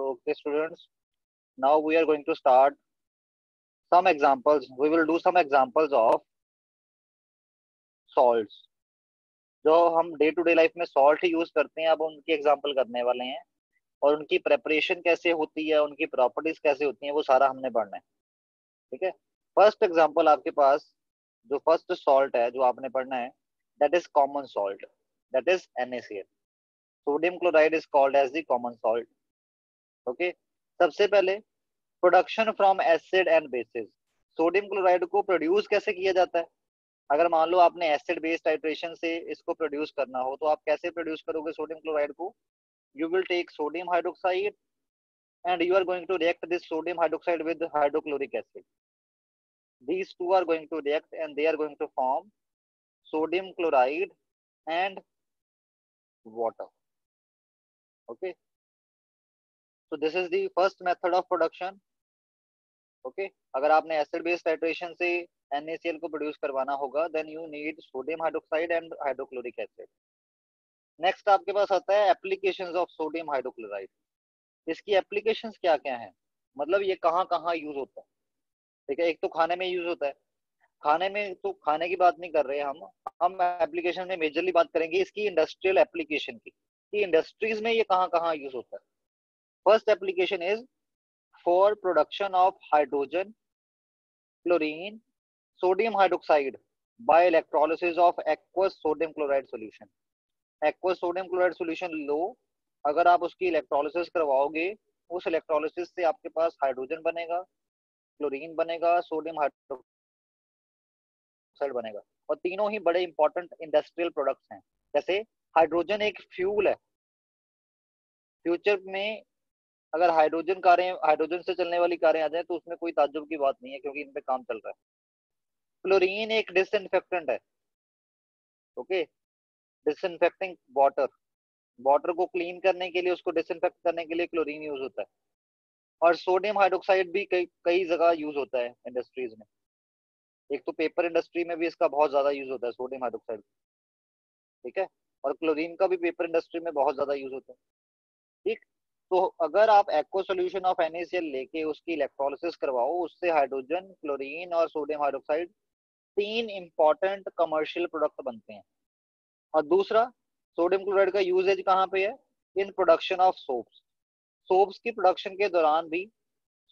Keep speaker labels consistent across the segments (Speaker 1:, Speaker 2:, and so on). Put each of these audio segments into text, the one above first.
Speaker 1: So, okay, students, now we are going to start some examples. We will do some examples of salts. जो हम day to day life में salt use करते हैं अब उनकी example करने वाले हैं। और उनकी प्रेपरेशन कैसे होती है उनकी प्रॉपर्टीज़ कैसे होती हैं वो सारा हमने पढ़ना है। ठीक है? फ़र्स्ट एग्जांपल आपके पास जो फ़र्स्ट सॉल्ट है जो आपने पढ़ना है that is common salt that is NaCl sodium chloride is called as the common salt okay? सबसे पहले production from acid and bases sodium chloride को प्रोड्यूस कैसे किया जाता है? अगर मान लो आपने एसिड बेस्ड हाइड्रेशन से इसको प्रोड्यूस करना हो तो आप कैसे प्रोड्यूस करोगे सोडियम क्लोराइड को? You will take sodium hydroxide and you are going to react this sodium hydroxide with hydrochloric acid these two are going to react and they are going to form sodium chloride and water okay So, this is the first method of production. Okay. अगर आपने acid based titration से NaCl को produce करवाना होगा then you need sodium hydroxide and hydrochloric acid next आपके पास आता है एप्लीकेशंस ऑफ़ सोडियम हाइड्रोक्लोराइड इसकी एप्लीकेशंस क्या क्या हैं? मतलब ये कहाँ कहाँ यूज़ होता है? ठीक है, एक तो खाने में यूज़ होता है। खाने में तो खाने की बात नहीं कर रहे हम। हम एप्लीकेशन में मेजरली बात करेंगे इसकी इंडस्ट्रियल एप्लीकेशन की। कि इंडस्ट्रीज़ में ये कहाँ कहाँ यूज़ होता है? First application is for production of hydrogen chlorine sodium hydroxide by electrolysis of aqueous sodium chloride solution aqueous sodium chloride solution लो, अगर आप उसकी इलेक्ट्रोलिसिस करवाओगे, उस इलेक्ट्रोलिसिस से आपके पास हाइड्रोजन बनेगा क्लोरीन बनेगा सोडियम हाइड्रोक्साइड बनेगा। और तीनों ही बड़े इंपॉर्टेंट इंडस्ट्रियल प्रोडक्ट्स हैं। जैसे हाइड्रोजन एक फ्यूल है। फ्यूचर में अगर हाइड्रोजन कारें हाइड्रोजन से चलने वाली कारें आ जाए तो उसमें कोई ताजुब की बात नहीं है, क्योंकि इन पे काम चल रहा है। क्लोरीन एक डिसइंफेक्टेंट है। ओके डिसइंफेक्टिंग वाटर वाटर को क्लीन करने के लिए, उसको डिसइंफेक्ट करने के लिए क्लोरीन यूज़ होता है। और सोडियम हाइड्रोक्साइड भी कई कई जगह यूज़ होता है इंडस्ट्रीज़ में। एक तो पेपर इंडस्ट्री में भी इसका बहुत ज़्यादा यूज़ होता है सोडियम हाइड्रोक्साइड ठीक है? और क्लोरीन का भी पेपर इंडस्ट्री में बहुत ज़्यादा यूज़ होता है। ठीक तो अगर आप एक्ो सोल्यूशन ऑफ़ NaCl लेके उसकी इलेक्ट्रोलिसिस करवाओ, उससे हाइड्रोजन क्लोरीन और सोडियम हाइड्रोक्साइड तीन इंपॉर्टेंट कमर्शियल प्रोडक्ट बनते हैं। और दूसरा सोडियम क्लोराइड का यूजेज कहाँ पे है? In production of soaps soaps की प्रोडक्शन के दौरान भी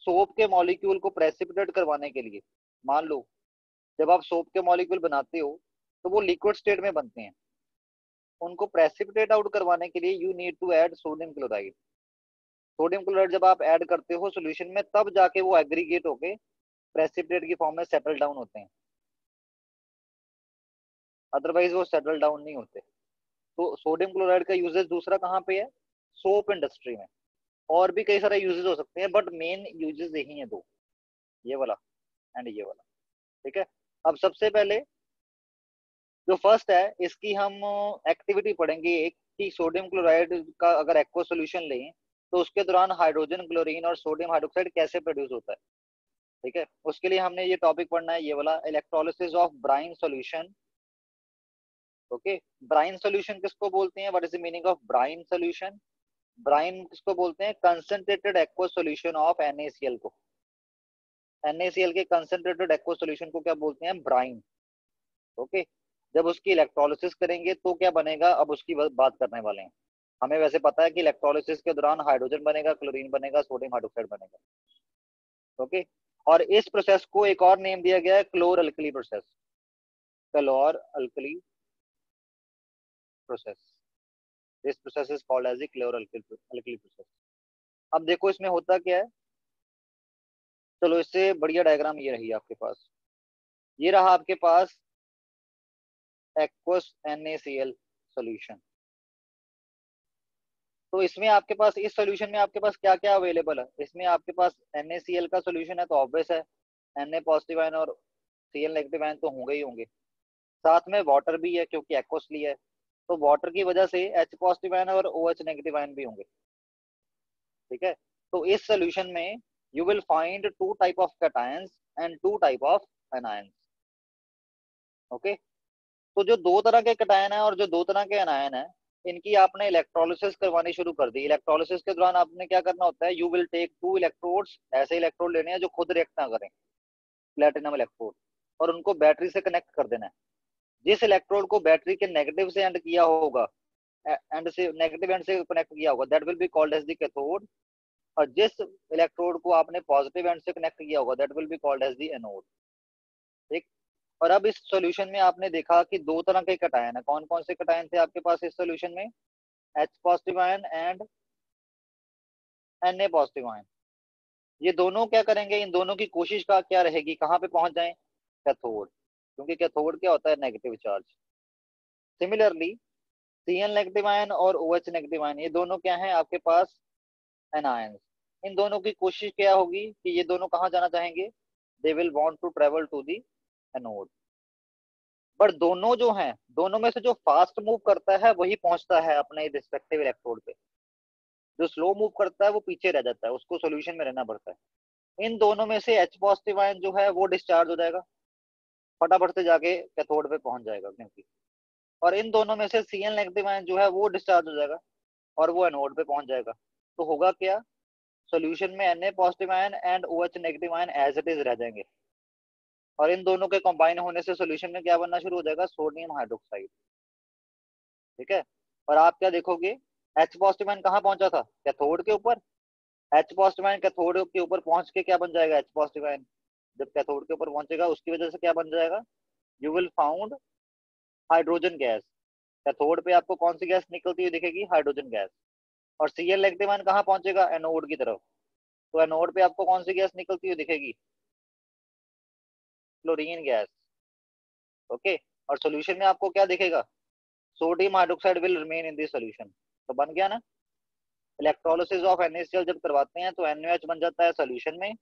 Speaker 1: सोप के मॉलिक्यूल को प्रेसिपिटेट करवाने के लिए, मान लो, जब आप सोप के मॉलिक्यूल बनाते हो तो वो लिक्विड स्टेट में बनते हैं। उनको प्रेसिपिटेट आउट करवाने के लिए you need to add sodium chloride sodium chloride जब आप ऐड करते हो सोल्यूशन में, तब जाके वो एग्रीगेट होके प्रेसिपिटेट की फॉर्म में सेटल डाउन होते हैं। अदरवाइज़ वो सेटल डाउन नहीं होते। तो सोडियम क्लोराइड का यूजेज दूसरा कहाँ पे है? सोप इंडस्ट्री में। और भी कई सारे यूजेज हो सकते हैं बट मेन यूजेज यही है दो। ये वाला एंड ये वाला। ठीक है? अब सबसे पहले जो फ़र्स्ट है, इसकी हम एक्टिविटी पढ़ेंगे एक कि सोडियम क्लोराइड का अगर एक्वा सोल्यूशन लें तो उसके दौरान हाइड्रोजन क्लोरीन और सोडियम हाइड्रोक्साइड कैसे प्रोड्यूस होता है? ठीक है? उसके लिए हमने ये टॉपिक पढ़ना है, ये वाला electrolysis of brine solution okay brine solution किसको बोलते हैं? What is the meaning of brine solution brine किसको बोलते हैं? Concentrated aqua solution of NaCl को। NaCl के कंसंट्रेटेड एक्वा सोल्यूशन को क्या बोलते हैं? ब्राइन ओके जब उसकी इलेक्ट्रोलिसिस करेंगे तो क्या बनेगा? अब उसकी बात करने वाले हैं। हमें वैसे पता है कि इलेक्ट्रोलिसिस के दौरान हाइड्रोजन बनेगा क्लोरीन बनेगा सोडियम हाइड्रोक्साइड बनेगा। ओके और इस प्रोसेस को एक और नेम दिया गया है chlor alkali process chlor alkali process. This process is called as the chloralkyl process. अब देखो इसमें होता क्या है? चलो इससे बढ़िया डायग्राम ये रही आपके पास। ये रहा आपके पास aqueous N A C L solution तो इसमें आपके पास, इस सोल्यूशन में आपके पास क्या क्या अवेलेबल है? इसमें आपके पास NaCl का सोल्यूशन है तो ऑब्वियस है। Na पॉजिटिव आयन और Cl नेगेटिव आयन तो होंगे ही होंगे। साथ में वाटर भी है क्योंकि एक्वस लिया है। तो वाटर की वजह से एच पॉजिटिव आयन और ओ एच नेगेटिव आयन भी होंगे। ठीक है? तो इस सोल्यूशन में you will find two type of cations and two type of anions okay तो जो दो तरह के कैटायन है और जो दो तरह के एनायन है इनकी आपने इलेक्ट्रोलिसिस करवानी शुरू कर दी। इलेक्ट्रोलिसिस के दौरान आपने क्या करना होता है you will take two electrodes ऐसे इलेक्ट्रोड लेने हैं जो खुद रिएक्ट ना करें प्लेटिनम इलेक्ट्रोड और उनको बैटरी से कनेक्ट कर देना है। जिस इलेक्ट्रोड को बैटरी के नेगेटिव से एंड किया होगा एंड से नेगेटिव एंड से कनेक्ट किया होगा that will be called as the cathode और जिस इलेक्ट्रोड को आपने पॉजिटिव एंड से कनेक्ट किया होगा that will be called as the anode और अब इस सॉल्यूशन में आपने देखा कि दो तरह के कटायन है। कौन कौन से कटायन थे आपके पास इस सॉल्यूशन में? H positive ion and N A positive ion ये दोनों क्या करेंगे? इन दोनों की कोशिश का क्या रहेगी? कहाँ पे पहुँच जाए? कैथोड। क्योंकि कैथोड क्या होता है? Negative charge similarly C N negative ion और ओ एच नेगेटिव आयन ये दोनों क्या है? आपके पास एन एनायंस इन दोनों की कोशिश क्या होगी कि ये दोनों कहाँ जाना चाहेंगे? They will want to travel to the anode but दोनों जो हैं, दोनों में से जो फास्ट मूव करता है, वही पहुँचता है अपने रिस्पेक्टिव इलेक्ट्रोड पे। जो स्लो मूव करता है, वो पीछे रह जाता है, उसको सोल्यूशन में रहना पड़ता है। इन दोनों में से एच पॉजिटिव आयन जो है, वो डिस्चार्ज हो जाएगा। फटाफट से जाके कैथोड पे पहुँच जाएगा, क्योंकि। और इन दोनों में से सी एन नेगेटिव आयन जो है, वो डिस्चार्ज हो जाएगा, और वो एनोड पे पहुँच जाएगा। तो होगा क्या? सोल्यूशन में N A positive ion and O H negative ion as it is रह जाएँगे। और इन दोनों के कंबाइन होने से सोल्यूशन में क्या बनना शुरू हो जाएगा? सोडियम हाइड्रोक्साइड ठीक है? और आप क्या देखोगे? एच पॉजिटिव आयन कहाँ पहुँचा था? कैथोड के ऊपर। एच पॉजिटिव आयन कैथोड के ऊपर पहुँच के क्या बन जाएगा? एच पॉजिटिव आयन जब कैथोड के ऊपर पहुंचेगा, उसकी वजह से क्या बन जाएगा? You will found hydrogen gas cathode पे आपको कौन सी गैस निकलती हुई दिखेगी? हाइड्रोजन गैस और सी एल नेगेटिव आयन कहाँ पहुंचेगा? एनोड की तरफ़। तो एनोड पे आपको कौन सी गैस निकलती हुई दिखेगी? क्लोरीन गैस ओके और सोल्यूशन में आपको क्या दिखेगा? Sodium hydroxide will remain in this solution तो बन गया ना? इलेक्ट्रोलिसिस ऑफ़ NaCl जब करवाते हैं तो NaOH बन जाता है सोल्यूशन में।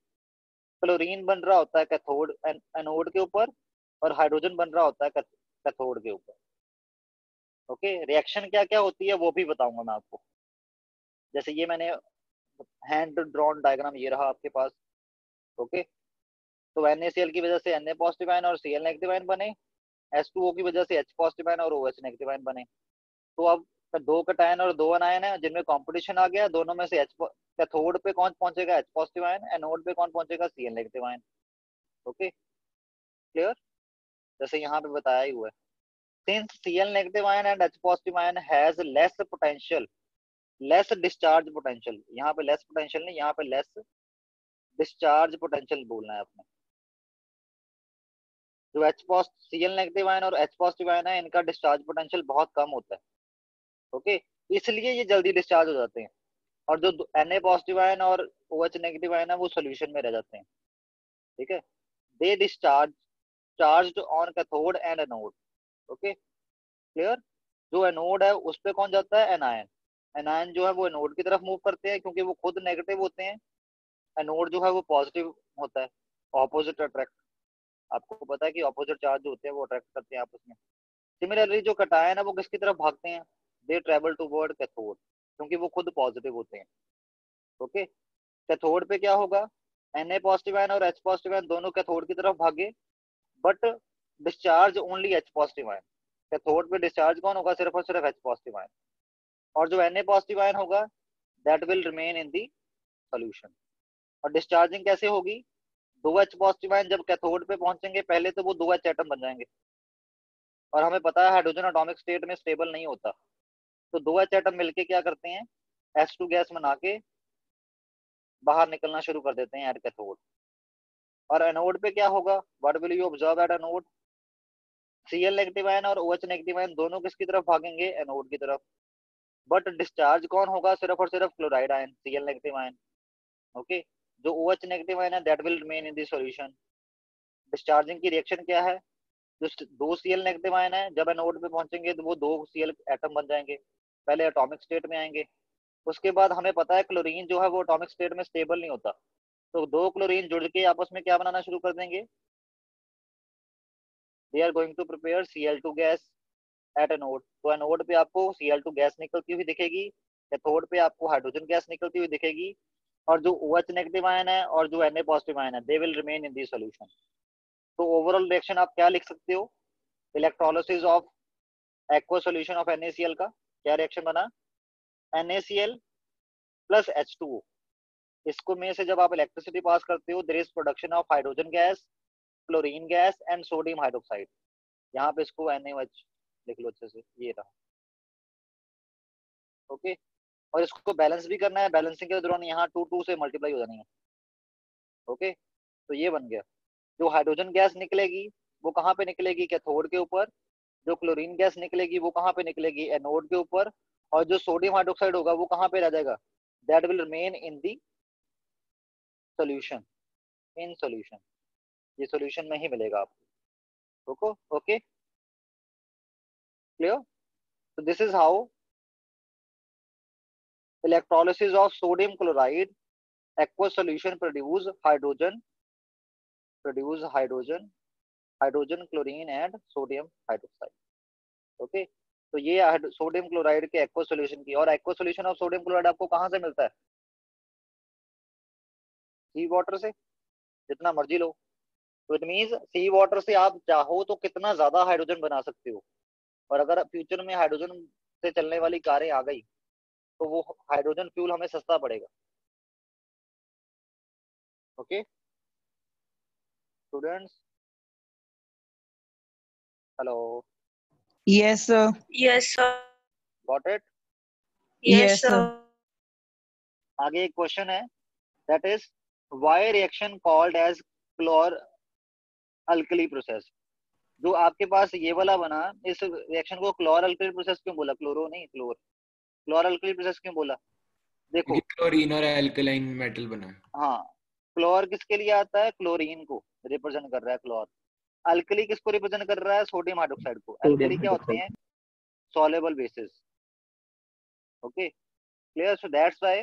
Speaker 1: क्लोरीन बन रहा होता है कैथोड एनोड के ऊपर, और हाइड्रोजन बन रहा होता है कैथोड के ऊपर। ओके रिएक्शन क्या क्या होती है, वो भी बताऊँगा मैं आपको। जैसे ये मैंने हैंड ड्रॉन डायग्राम ये रहा आपके पास। ओके तो NaCl की वजह से Na पॉजिटिव आयन और Cl नेगेटिव आयन बने H2O की वजह से H पॉजिटिव आयन और OH नेगेटिव आयन बने। तो अब दो कटायन और दो अनायन है, जिनमें कंपटीशन आ गया, दोनों में से H कैथोड पे कौन पहुंचेगा H पॉजिटिव आयन एनोड पे कौन पहुंचेगा Cl negative ion okay clear जैसे यहाँ पे बताया ही हुआ है। Since Cl negative ion and H positive ion has less potential, less discharge potential, यहाँ पे less potential नहीं, यहाँ पे less discharge potential बोलना है आपने जो H पॉस्ट Cl नेगेटिव आयन और एच पॉजिटिव आयन है इनका डिस्चार्ज पोटेंशियल बहुत कम होता है। ओके इसलिए ये जल्दी डिस्चार्ज हो जाते हैं। और जो एन ए पॉजिटिव आयन और ओ एच नेगेटिव आयन है वो सोल्यूशन में रह जाते हैं। ठीक है? They discharge charge on cathode and anode okay clear जो एनोड है, उस पर कौन जाता है? एनायन एनायन जो है, वो एनोड की तरफ़ मूव करते हैं क्योंकि वो खुद नेगेटिव होते हैं। एनोड जो है, वो पॉजिटिव होता है। ऑपोजिट अट्रैक्ट आपको पता है कि ऑपोजिट चार्ज जो होते हैं वो अट्रैक्ट करते हैं आपस में। सिमिलरली जो कटायन है वो किसकी तरफ़ भागते हैं? They travel to word cathode क्योंकि वो खुद पॉजिटिव होते हैं। ओके कैथोड पे क्या होगा? एन ए पॉजिटिव आयन और एच पॉजिटिव आयन दोनों कैथोड की तरफ़ भागे but discharge only H positive ion cathode पे डिस्चार्ज कौन होगा? सिर्फ़ और सिर्फ़ एच पॉजिटिव आयन और जो एन ए पॉजिटिव आयन होगा that will remain in the solution और डिस्चार्जिंग कैसे होगी? दो एच पॉजिटिव आयन जब कैथोड पे पहुँचेंगे, पहले तो वो दो एच एटम बन जाएँगे। और हमें पता है हाइड्रोजन अटोमिक स्टेट में स्टेबल नहीं होता। तो दो एच एटम मिलके क्या करते हैं? एस टू गैस बना के बाहर निकलना शुरू कर देते हैं एट कैथोड और एनोड पे क्या होगा? What will you observe at anode Cl negative ion और OH नेगेटिव आयन दोनों किसकी तरफ़ भागेंगे? एनोड की तरफ़। बट डिस्चार्ज कौन होगा? सिर्फ़ और सिर्फ़ chloride ion Cl negative ion okay जो ओ OH नेगेटिव आयन है that will remain in the solution discharging की रिएक्शन क्या है? जो दो Cl नेगेटिव आयन है जब एनोड पे पहुँचेंगे तो वो दो Cl एटम बन जाएँगे। पहले एटॉमिक स्टेट में आएँगे। उसके बाद हमें पता है क्लोरीन जो है, वो एटॉमिक स्टेट में स्टेबल नहीं होता। तो दो क्लोरीन जुड़ के आपस में क्या बनाना शुरू कर देंगे? They are going to prepare Cl2 gas at anode तो एनोड पे आपको Cl2 गैस निकलती हुई दिखेगी कैथोड पे आपको हाइड्रोजन गैस निकलती हुई दिखेगी और जो OH नेगेटिव आयन है और जो Na पॉजिटिव आयन है they will remain in the solution तो ओवरऑल रिएक्शन आप क्या लिख सकते हो? Electrolysis of aqua solution of NaCl का क्या रिएक्शन बना? NaCl प्लस H2O इसको में से जब आप इलेक्ट्रिसिटी पास करते हो there is production of hydrogen gas chlorine gas and sodium hydroxide यहाँ पे इसको NaOH लिख लो अच्छे से, ये रहा। ओके और इसको बैलेंस भी करना है। बैलेंसिंग के दौरान यहाँ टू टू से मल्टीप्लाई हो जानी है। ओके तो ये बन गया। जो हाइड्रोजन गैस निकलेगी, वो कहाँ पे निकलेगी? कैथोड के ऊपर। जो क्लोरीन गैस निकलेगी, वो कहाँ पे निकलेगी? एनोड के ऊपर। और जो सोडियम हाइड्रोक्साइड होगा, वो कहाँ पे रह जाएगा? That will remain in the solution in solution ये सोल्यूशन में ही मिलेगा आपको। ओको ओके क्लियर तो this is how electrolysis of sodium chloride, aqueous solution produce hydrogen produce hydrogen hydrogen chlorine and sodium hydroxide. Okay? तो ये sodium chloride के aqua solution की, और aqua solution of sodium chloride आपको कहाँ से मिलता है? सी वाटर से, जितना मर्ज़ी लो। तो इट मीन्स सी वाटर से आप चाहो तो कितना ज़्यादा हाइड्रोजन बना सकते हो। और अगर फ्यूचर में हाइड्रोजन से चलने वाली कारें आ गई तो वो हाइड्रोजन फ्यूल हमें सस्ता पड़ेगा। Okay students hello.
Speaker 2: Yes, sir.
Speaker 3: Got
Speaker 2: it
Speaker 3: sir.
Speaker 1: आगे एक क्वेश्चन है। That is why reaction called as chlor alkali process जो आपके पास ये वाला बना इस रिएक्शन को क्लोर अल्कली प्रोसेस क्यों बोला? क्लोरो नहीं क्लोर क्लोर अल्कली प्रोसेस क्यों बोला? देखो।
Speaker 4: क्लोरीन और एल्कलाइन मेटल बना हाँ।
Speaker 1: क्लोर किसके लिए आता है? क्लोरीन को रिप्रेजेंट कर रहा है क्लोर अल्कली किसको रिप्रेजेंट कर रहा है? सोडियम हाइड्रोक्साइड को। अल्कली क्या होते हैं? Soluble bases okay clear so that's why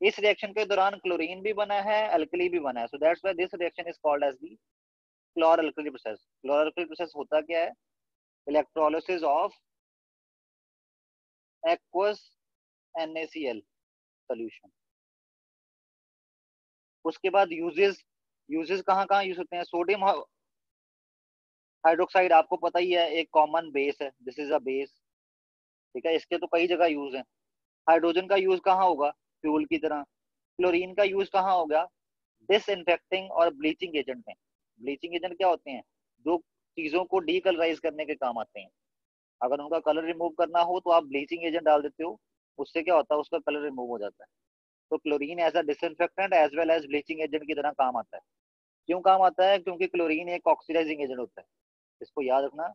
Speaker 1: इस रिएक्शन के दौरान क्लोरीन भी बना है अल्कली भी बना है। So that's why this reaction is called as the chlor alkali process chlor alkali process होता क्या है? Electrolysis of aqueous NaCl solution उसके बाद यूजेस यूजेस कहाँ कहाँ यूज़ होते हैं? सोडियम हाइड्रोक्साइड आपको पता ही है, एक कॉमन बेस है। दिस इज़ अ बेस ठीक है? इसके तो कई जगह यूज़ है। हाइड्रोजन का यूज़ कहाँ होगा? फ्यूल की तरह। क्लोरीन का यूज़ कहाँ होगा? डिसइंफेक्टिंग और ब्लीचिंग एजेंट में। ब्लीचिंग एजेंट क्या होते हैं? जो चीज़ों को डीकलराइज करने के काम आते हैं। अगर उनका कलर रिमूव करना हो तो आप ब्लीचिंग एजेंट डाल देते हो। उससे क्या होता है, उसका कलर रिमूव हो जाता है। तो chlorine as a disinfectant as well as bleaching agent की तरह काम आता है। क्यों काम आता है? क्योंकि क्लोरीन एक ऑक्सीडाइजिंग एजेंट होता है। इसको याद रखना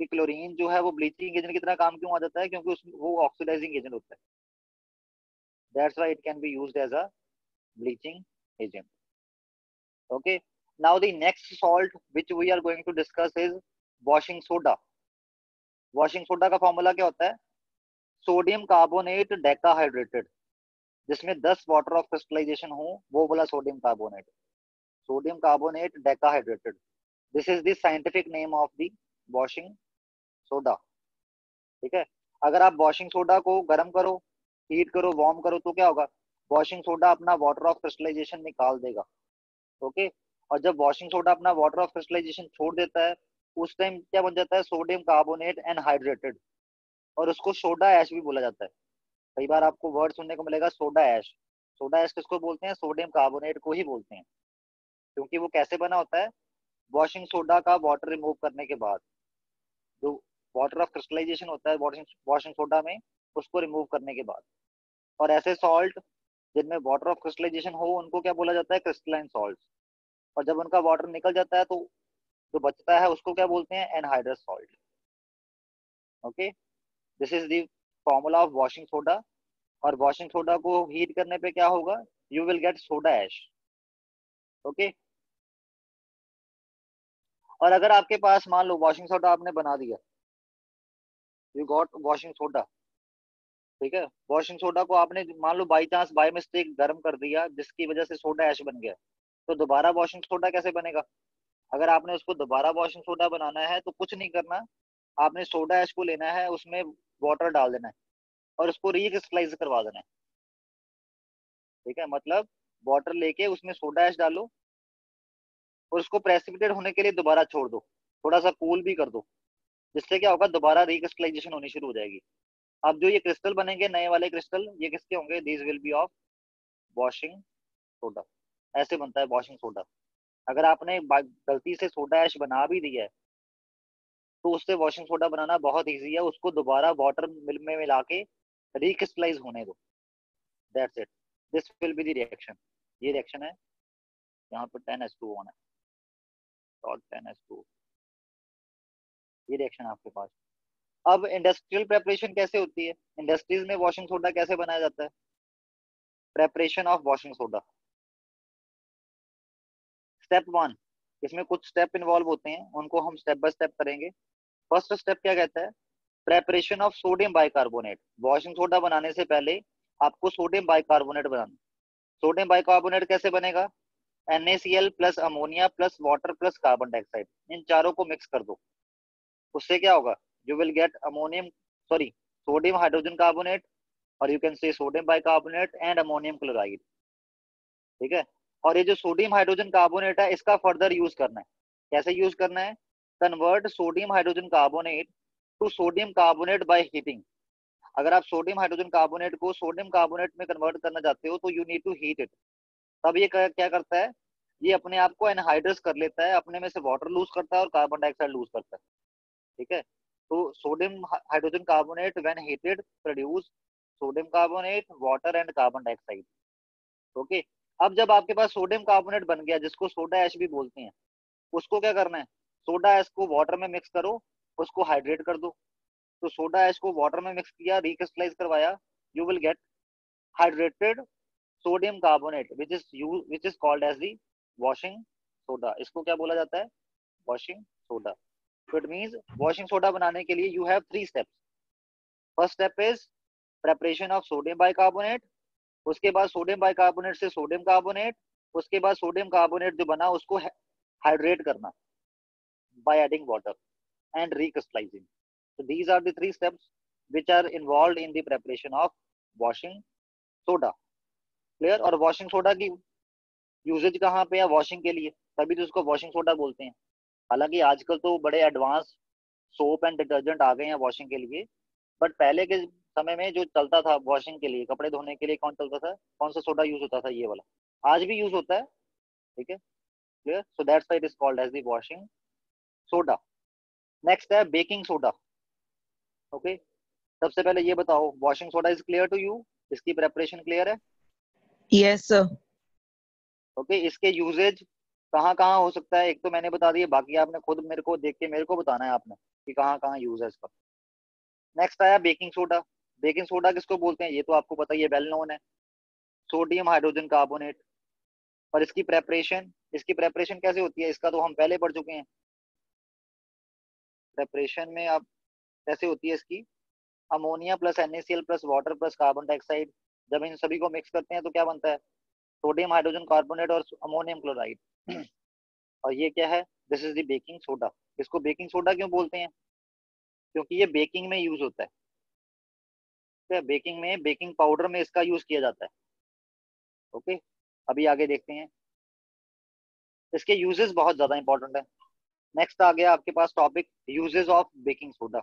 Speaker 1: कि क्लोरीन जो है, वो ब्लीचिंग एजेंट की तरह काम क्यों आ जाता है? क्योंकि उसमें वो ऑक्सीडाइजिंग एजेंट होता है। That's why it can be used as a bleaching agent okay? Now the next salt which we are going to discuss is washing soda washing soda का फॉर्मूला क्या होता है? सोडियम कार्बोनेट डेकाहाइड्रेटेड, जिसमें 10 water of crystallisation हो, वो बोला sodium carbonate. Sodium carbonate decahydrated. This is the scientific name of the washing soda ठीक है? अगर आप वॉशिंग सोडा को गर्म करो हीट करो वार्म करो तो क्या होगा? वॉशिंग सोडा अपना वाटर ऑफ़ क्रिस्टलाइजेशन निकाल देगा। ओके और जब वॉशिंग सोडा अपना वाटर ऑफ़ क्रिस्टलाइजेशन छोड़ देता है, उस टाइम क्या बन जाता है? सोडियम कार्बोनेट एंड हाइड्रेटेड और उसको सोडा ऐश भी बोला जाता है। कई बार आपको वर्ड सुनने को मिलेगा सोडा ऐश सोडा ऐश किसको बोलते हैं? सोडियम कार्बोनेट को ही बोलते हैं। क्योंकि वो कैसे बना होता है? वॉशिंग सोडा का वाटर रिमूव करने के बाद। जो वाटर ऑफ़ क्रिस्टलाइजेशन होता है वॉशिंग सोडा में, उसको रिमूव करने के बाद। और ऐसे सॉल्ट जिनमें वाटर ऑफ़ क्रिस्टलाइजेशन हो, उनको क्या बोला जाता है? क्रिस्टलाइन सॉल्ट और जब उनका वाटर निकल जाता है तो जो बचता है, उसको क्या बोलते हैं? Anhydrous salt okay this is the of washing soda और वॉशिंग सोडा को हीट करने पे क्या होगा? You will get soda ash okay और अगर आपके पास मान लो वॉशिंग सोडा आपने बना दिया यू गॉट वॉशिंग सोडा ठीक है? वॉशिंग सोडा को आपने मान लो बाई चांस बाई मिस्टेक गर्म कर दिया, जिसकी वजह से सोडा ऐश बन गया। तो दोबारा वॉशिंग सोडा कैसे बनेगा? अगर आपने उसको दोबारा वॉशिंग सोडा बनाना है तो कुछ नहीं करना। आपने सोडा ऐश को लेना है, उसमें वाटर डाल देना है और उसको रिक्रिस्टलाइज करवा देना है। ठीक है? मतलब वाटर लेके उसमें सोडा ऐश डालो और उसको प्रेसिपिटेट होने के लिए दोबारा छोड़ दो। थोड़ा सा कूल भी कर दो, जिससे क्या होगा, दोबारा रिक्रिस्टलाइजेशन होनी शुरू हो जाएगी। अब जो ये क्रिस्टल बनेंगे, नए वाले क्रिस्टल ये किसके होंगे? This will be of washing soda ऐसे बनता है वॉशिंग सोडा अगर आपने गलती से सोडा ऐश बना भी दिया है तो उससे वॉशिंग सोडा बनाना बहुत ईजी है, उसको दोबारा वाटर मिल में मिला के रिक्रिस्टलाइज होने दो। That's it this will be the reaction ये रिएक्शन है। यहाँ पर टेन एस टू वन है। डॉट टेन एस टू ये रिएक्शन आपके पास। अब इंडस्ट्रियल प्रेपरेशन कैसे होती है? इंडस्ट्रीज़ में वॉशिंग सोडा कैसे बनाया जाता है? Preparation of washing soda step one इसमें कुछ स्टेप इन्वॉल्व होते हैं, उनको हम स्टेप बाय स्टेप करेंगे। फ़र्स्ट स्टेप क्या कहता है? Preparation of sodium bicarbonate washing soda बनाने से पहले आपको सोडियम बाइकार्बोनेट बनाना। सोडियम बाइकार्बोनेट कैसे बनेगा? NaCl plus ammonia plus water plus carbon dioxide इन चारों को मिक्स कर दो। उससे क्या होगा? You will get ammonium sorry sodium hydrogen carbonate और you can say sodium bicarbonate and ammonium chloride ठीक है? और ये जो सोडियम हाइड्रोजन कार्बोनेट है, इसका फर्दर यूज़ करना है। कैसे यूज़ करना है? Convert sodium hydrogen carbonate to sodium carbonate by heating अगर आप सोडियम हाइड्रोजन कार्बोनेट को सोडियम कार्बोनेट में कन्वर्ट करना चाहते हो तो you need to heat it तब ये क्या करता है? ये अपने आप को एनहाइड्रस कर लेता है, अपने में से वाटर लूज करता है और कार्बन डाइऑक्साइड लूज करता है। ठीक है? तो sodium hydrogen carbonate when heated produce sodium carbonate water and carbon dioxide okay अब जब आपके पास सोडियम कार्बोनेट बन गया, जिसको सोडा ऐश भी बोलते हैं, उसको क्या करना है? सोडा एस को वाटर में मिक्स करो, उसको हाइड्रेट कर दो। तो सोडा एस को वाटर में मिक्स किया रिक्रिस्टलाइज करवाया you will get hydrated sodium carbonate which is you which is called as the washing soda इसको क्या बोला जाता है? Washing soda so it means washing soda बनाने के लिए you have three steps. First step is preparation of sodium bicarbonate. उसके बाद सोडियम बाइकार्बोनेट से सोडियम कार्बोनेट उसके बाद सोडियम कार्बोनेट जो बना, उसको हाइड्रेट करना। By adding water and recrystallizing. So, these are the three steps which are involved in the preparation of washing soda. Clear? और washing soda की यूजेज कहाँ पे है? वॉशिंग के लिए। तभी तो उसको वॉशिंग सोडा बोलते हैं। हालाँकि आजकल तो बड़े एडवांस सोप एंड डिटर्जेंट आ गए हैं वॉशिंग के लिए। बट पहले के समय में जो चलता था वॉशिंग के लिए, कपड़े धोने के लिए कौन चलता था? कौन सा सोडा यूज़ होता था? ये वाला। आज भी यूज़ होता है। ठीक है? Clear so that's it is called as the washing soda. Next है बेकिंग सोडा ओके सबसे पहले ये बताओ washing soda is clear to you इसकी प्रेपरेशन क्लियर है?
Speaker 2: यस सर
Speaker 1: ओके इसके यूजेज कहाँ कहाँ हो सकता है? एक तो मैंने बता दिया बाकी आपने खुद मेरे को देख के मेरे को बताना है आपने कि कहाँ कहाँ यूज़ है इसका। नेक्स्ट आया बेकिंग सोडा बेकिंग सोडा किसको बोलते हैं? ये तो आपको पता ही है वेल नोन है। सोडियम हाइड्रोजन कार्बोनेट और इसकी प्रेपरेशन इसकी प्रेपरेशन कैसे होती है? इसका तो हम पहले पढ़ चुके हैं। प्रेपरेशन में आप, कैसे होती है इसकी? Ammonia plus NaCl plus water plus carbon dioxide जब इन सभी को मिक्स करते हैं तो क्या बनता है? सोडियम हाइड्रोजन कार्बोनेट और अमोनियम क्लोराइड और ये क्या है? This is the baking soda इसको बेकिंग सोडा क्यों बोलते हैं? क्योंकि ये बेकिंग में यूज़ होता है। ठीक है? बेकिंग में बेकिंग पाउडर में इसका यूज़ किया जाता है। ओके अभी आगे देखते हैं। इसके यूजेस बहुत ज़्यादा इंपॉर्टेंट है। नेक्स्ट आ गया आपके पास topic uses of baking soda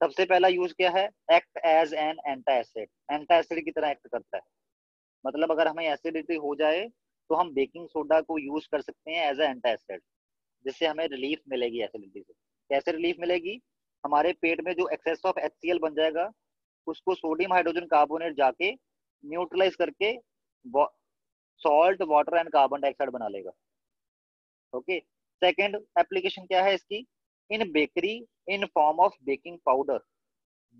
Speaker 1: सबसे पहला यूज़ क्या है? Act as an antacid antacid की तरह एक्ट करता है. मतलब अगर हमें एसिडिटी हो जाए तो हम बेकिंग सोडा को यूज़ कर सकते हैं एज ए एंटा एसिड जिससे हमें रिलीफ मिलेगी एसिडिटी से. कैसे रिलीफ मिलेगी? हमारे पेट में जो एक्सेस ऑफ़ एचसीएल बन जाएगा, उसको सोडियम हाइड्रोजन कार्बोनेट जाके न्यूट्रलाइज करके salt water and carbon dioxide बना लेगा. ओके सेकेंड एप्लीकेशन क्या है इसकी? In bakery in form of baking powder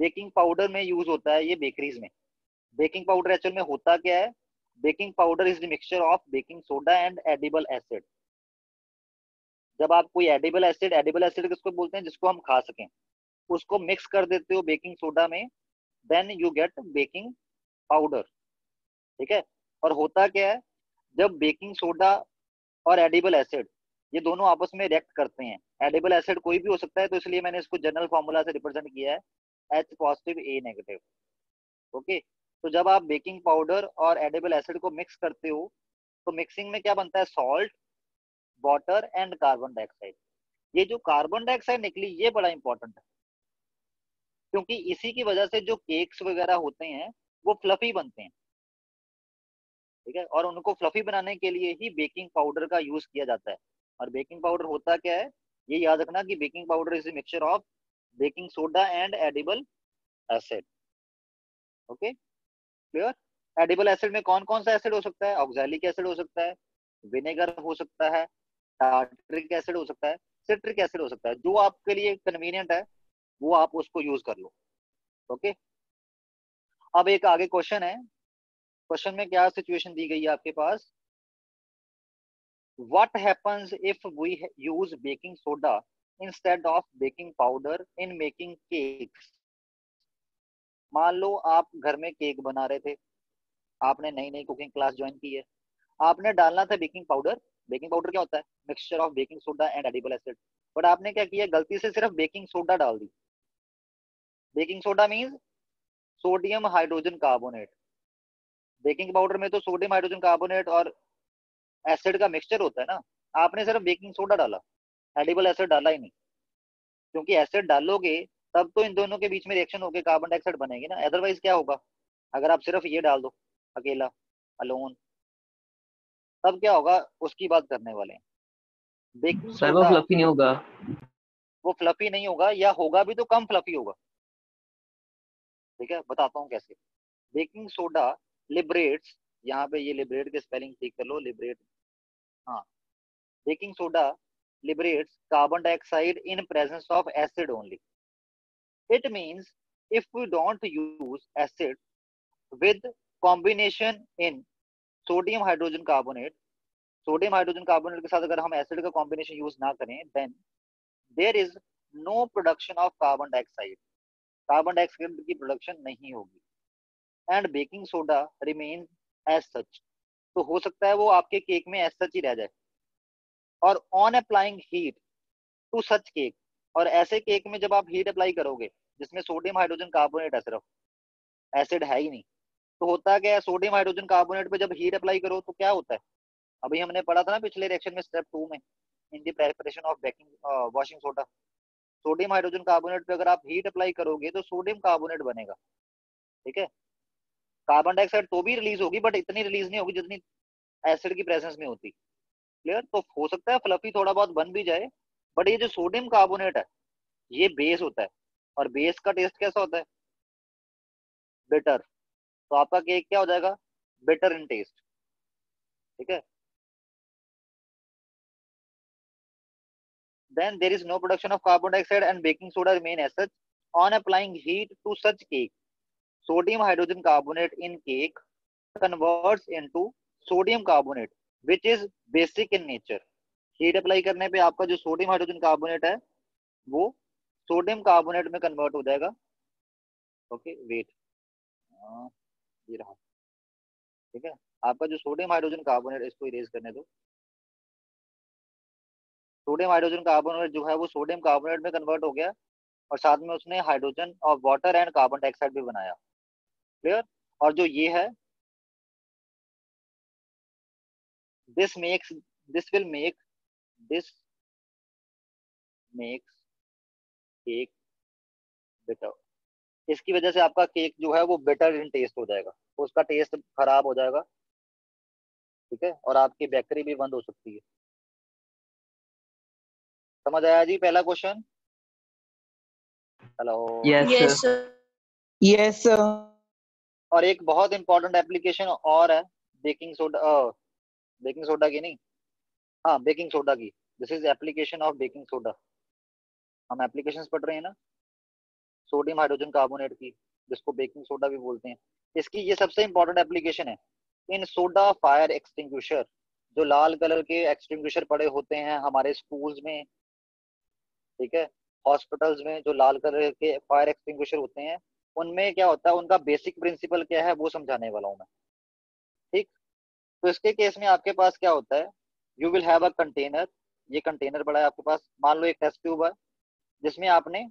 Speaker 1: baking powder में यूज़ होता है ये बेकरीज में। बेकिंग पाउडर एक्चुअल में होता क्या है? Baking powder is the mixture of baking soda and edible acid जब आप कोई एडिबल एसिड एडिबल एसिड किसको बोलते हैं? जिसको हम खा सकें। उसको मिक्स कर देते हो बेकिंग सोडा में then you get baking powder ठीक है? और होता क्या है? जब बेकिंग सोडा और एडिबल एसिड ये दोनों आपस में रिएक्ट करते हैं। एडेबल एसिड कोई भी हो सकता है तो इसलिए मैंने इसको जनरल फॉर्मूला से रिप्रेजेंट किया है। H positive A negative okay तो जब आप बेकिंग पाउडर और एडेबल एसिड को मिक्स करते हो तो मिक्सिंग में क्या बनता है? Salt water and carbon dioxide ये जो कार्बन डाइऑक्साइड निकली, ये बड़ा इंपॉर्टेंट है। क्योंकि इसी की वजह से जो केक्स वगैरह होते हैं, वो फ्लफी बनते हैं। ठीक है? और उनको फ्लफी बनाने के लिए ही बेकिंग पाउडर का यूज़ किया जाता है। और बेकिंग पाउडर होता क्या है? ये याद रखना कि baking powder is a mixture of baking soda and edible acid okay clear edible acid में कौन कौन सा एसिड हो सकता है? ऑक्सैलिक एसिड हो सकता है विनेगर हो सकता है टार्ट्रिक एसिड हो सकता है सिट्रिक एसिड हो सकता है। जो आपके लिए कन्वीनियंट है, वो आप उसको यूज़ कर लो। ओके अब एक आगे क्वेश्चन है। क्वेश्चन में क्या सिचुएशन दी गई है आपके पास? What happens if we use baking soda instead of baking powder in making cakes? मान लो आप घर में केक बना रहे थे। आपने नई नई कुकिंग क्लास ज्वाइन की है। आपने डालना था बेकिंग पाउडर बेकिंग पाउडर क्या होता है? Mixture of baking soda and edible acid but आपने क्या किया? गलती से सिर्फ़ बेकिंग सोडा डाल दी। Baking soda means sodium hydrogen carbonate baking powder में तो सोडियम हाइड्रोजन कार्बोनेट और एसिड का मिक्सचर होता है ना आपने सिर्फ़ बेकिंग सोडा डाला एडिबल एसिड डाला ही नहीं। क्योंकि एसिड डालोगे तब तो इन दोनों के बीच में रिएक्शन होकर कार्बन डाइऑक्साइड बनेगी ना। अदरवाइज़ क्या होगा? अगर आप सिर्फ़ ये डाल दो अकेला अलोन तब क्या होगा? उसकी बात करने वाले बेकिंग
Speaker 2: फ्लफी नहीं होगा।
Speaker 1: वो फ्लफी नहीं होगा या होगा भी तो कम फ्लफी होगा। ठीक है बताता हूँ कैसे। बेकिंग सोडा लिबरेट्स यहाँ पे ये लिबरेट के स्पेलिंग ठीक कर लो लिबरेट हाँ। Baking soda liberates carbon dioxide in presence of acid only it means if you don't use acid with combination in sodium hydrogen carbonate sodium hydrogen carbonate के साथ अगर हम एसिड का कॉम्बिनेशन यूज़ ना करें then there is no production of carbon dioxide carbon dioxide की production नहीं होगी। And baking soda remain as such तो हो सकता है वो आपके केक में as such ही रह जाए. और on applying heat to such cake और ऐसे केक में जब आप हीट अप्लाई करोगे, जिसमें सोडियम हाइड्रोजन कार्बोनेट है सिर्फ़ एसिड है ही नहीं तो होता क्या है सोडियम हाइड्रोजन कार्बोनेट पे जब हीट अप्लाई करो तो क्या होता है? अभी हमने पढ़ा था ना पिछले रिएक्शन में स्टेप टू में in the preparation of baking washing soda sodium hydrogen carbonate पे अगर आप हीट अप्लाई करोगे तो सोडियम कार्बोनेट बनेगा। ठीक है? कार्बन डाइऑक्साइड तो भी रिलीज़ होगी बट इतनी रिलीज़ नहीं होगी जितनी एसिड की प्रेजेंस में होती। क्लियर तो हो सकता है फ्लफी थोड़ा बहुत बन भी जाए बट ये जो सोडियम कार्बोनेट है, ये बेस होता है। और बेस का टेस्ट कैसा होता है? बिटर तो आपका केक क्या हो जाएगा? बिटर इन टेस्ट ठीक है? Then there is no production of carbon dioxide and baking soda remain as on applying heat to such cake sodium hydrogen carbonate in cake converts into sodium carbonate which is basic in nature heat apply करने पे आपका जो sodium hydrogen carbonate है, वो sodium carbonate में convert हो जाएगा। Okay wait ये रहा। ठीक है? आपका जो सोडियम हाइड्रोजन कार्बोनेट इसको इरेज करने दो। सोडियम हाइड्रोजन कार्बोनेट जो है, वो सोडियम कार्बोनेट में कन्वर्ट हो गया और साथ में उसने हाइड्रोजन और वाटर एंड कार्बन डाइऑक्साइड भी बनाया। क्लियर और जो ये है this makes this will make this makes cake better इसकी वजह से आपका केक जो है वो बेटर इन टेस्ट हो जाएगा। उसका टेस्ट खराब हो जाएगा। ठीक है? और आपकी बेकरी भी बंद हो सकती है। समझ आया जी पहला क्वेश्चन हेलो
Speaker 2: यस
Speaker 3: yes
Speaker 1: और एक बहुत इंपॉर्टेंट एप्लीकेशन और है बेकिंग सोडा बेकिंग सोडा की नहीं? हाँ बेकिंग सोडा की। This is application of baking soda हम एप्लीकेशन पढ़ रहे हैं ना? सोडियम हाइड्रोजन कार्बोनेट की, जिसको बेकिंग सोडा भी बोलते हैं। इसकी ये सबसे इंपॉर्टेंट एप्लीकेशन है। इन सोडा फायर एक्सटिंग्विशर जो लाल कलर के एक्सटिंग्विशर पड़े होते हैं हमारे स्कूल्स में, ठीक है? हॉस्पिटल्स में जो लाल कलर के फायर एक्सटिंग्विशर होते हैं उनमें क्या होता है, उनका बेसिक प्रिंसिपल क्या है, वो समझाने वाला हूँ मैं। ठीक? तो इसके केस में आपके पास क्या होता है? You will have a container ये कंटेनर बड़ा है आपके पास। मान लो एक टेस्ट ट्यूब है, जिसमें आपने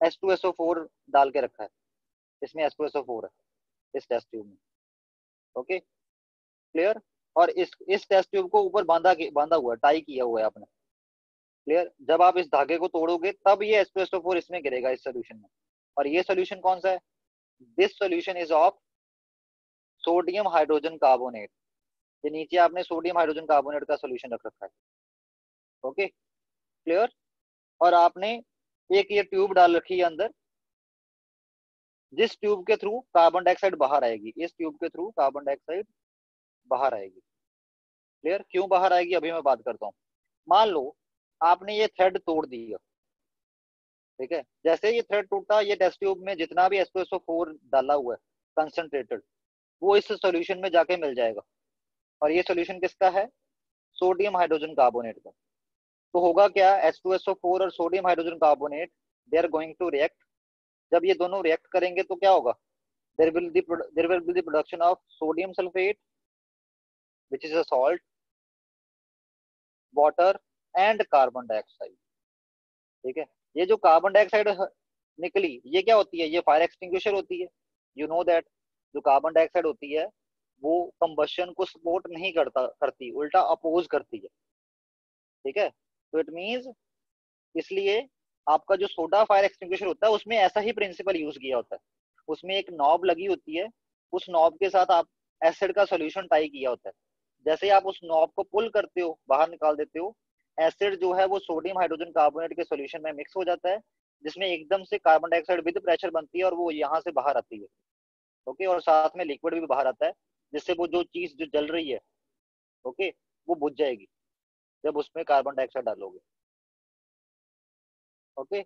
Speaker 1: H2SO4 डाल के रखा है। इसमें H2SO4 है, इस टेस्ट ट्यूब में। ओके क्लियर और इस इस टेस्ट ट्यूब को ऊपर बांधा बांधा हुआ है टाई किया हुआ है आपने। क्लियर जब आप इस धागे को तोड़ोगे, तब ये H2SO4 इसमें गिरेगा, इस सोल्यूशन में। और ये सोल्यूशन कौन सा है? This solution is of sodium hydrogen carbonate ये नीचे आपने सोडियम हाइड्रोजन कार्बोनेट का सोल्यूशन रख रखा है। ओके क्लियर और आपने एक ये ट्यूब डाल रखी है अंदर। जिस ट्यूब के थ्रू कार्बन डाइऑक्साइड बाहर आएगी, इस ट्यूब के थ्रू कार्बन डाइऑक्साइड बाहर आएगी। क्लियर क्यों बाहर आएगी? अभी मैं बात करता हूँ। मान लो, आपने ये थ्रेड तोड़ दिया। ठीक है? जैसे ये थ्रेड टूटा, ये टेस्ट ट्यूब में जितना भी एसपीएसओ फोर डाला हुआ है कंसंट्रेटेड वो इस सोल्यूशन में जाके मिल जाएगा। और ये सोल्यूशन किसका है? सोडियम हाइड्रोजन कार्बोनेट का। तो होगा क्या? S two S O four और sodium hydrogen carbonate they are going to react जब ये दोनों रिएक्ट करेंगे तो क्या होगा? There will there will be production of sodium sulphate which is a salt water and carbon dioxide ठीक है? ये जो कार्बन डाइऑक्साइड निकली, ये क्या होती है? ये फायर एक्सटिंग्विशर होती है। यू नो दैट जो कार्बन डाइऑक्साइड होती है, वो कंबशन को सपोर्ट नहीं करता, करती, उल्टा अपोज करती है। ठीक है? तो इट मीन्स इसलिए आपका जो सोडा फायर एक्सटिंग्विशर होता है, उसमें ऐसा ही प्रिंसिपल यूज़ किया होता है। उसमें एक नॉब लगी होती है, उस नॉब के साथ आप एसिड का सोल्यूशन टाई किया होता है। जैसे आप उस नॉब को पुल करते हो, बाहर निकाल देते हो एसिड जो है वो सोडियम हाइड्रोजन कार्बोनेट के सोल्यूशन में मिक्स हो जाता है, जिसमें एकदम से कार्बन डाइऑक्साइड विद प्रेशर बनती है और वो यहाँ से बाहर आती है। ओके और साथ में लिक्विड भी बाहर आता है, जिससे वो जो चीज़ जो जल रही है ओके वो बुझ जाएगी, जब उसमें कार्बन डाइऑक्साइड डालोगे। Okay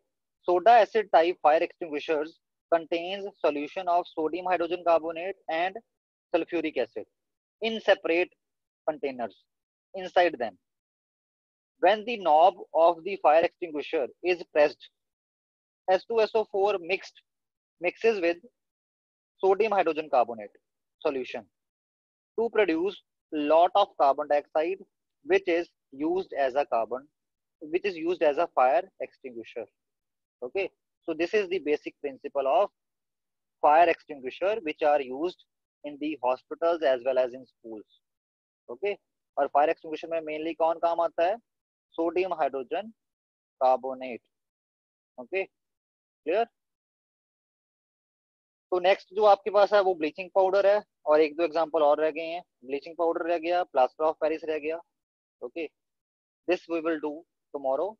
Speaker 1: soda acid type fire extinguishers contains solution of sodium hydrogen carbonate and sulfuric acid in separate containers, inside them when the knob of the fire extinguisher is pressed H2SO4 mixed mixes with sodium hydrogen carbonate solution to produce lot of carbon dioxide which is used as a carbon which is used as a fire extinguisher okay so this is the basic principle of fire extinguisher which are used in the hospitals as well as in schools okay और fire extinguisher में mainly कौन काम आता है Sodium hydrogen carbonate okay clear तो next जो आपके पास है, वो ब्लीचिंग पाउडर है, और एक दो एग्जांपल और रह गए हैं। ब्लीचिंग पाउडर रह गया प्लास्टर ऑफ़ पेरिस रह गया। Okay this we will do tomorrow.